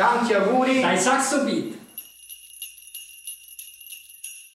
Danke, dai Dein Saxobeat.